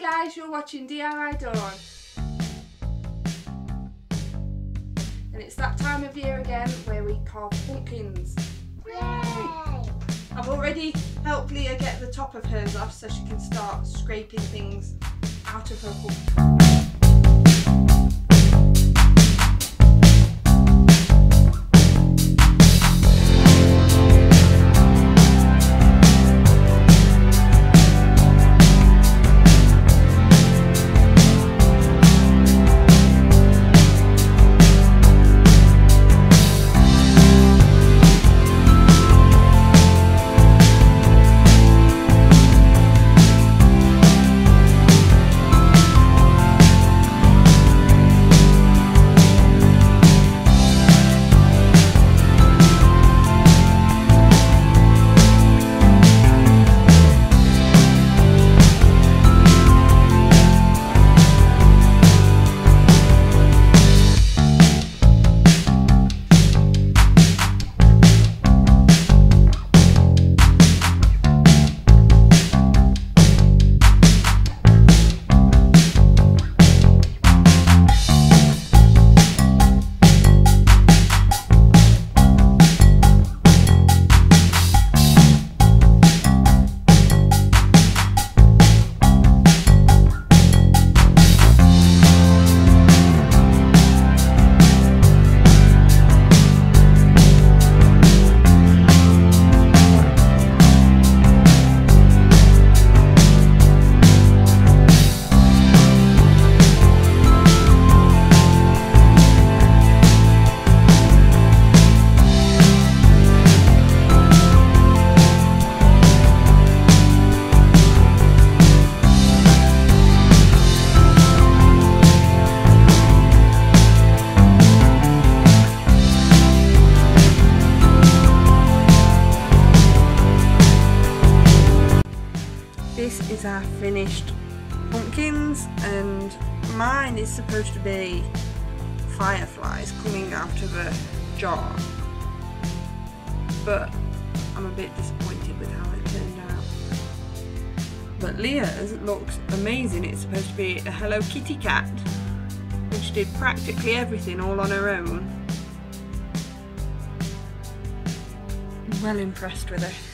Guys, you're watching DIY Dawn. And it's that time of year again where we carve pumpkins. Yay! I've already helped Leah get the top of hers off so she can start scraping things out of her pumpkin. This is our finished pumpkins and mine is supposed to be fireflies coming out of a jar. But I'm a bit disappointed with how it turned out. But Leah's looks amazing. It's supposed to be a Hello Kitty cat which did practically everything all on her own. I'm well impressed with her.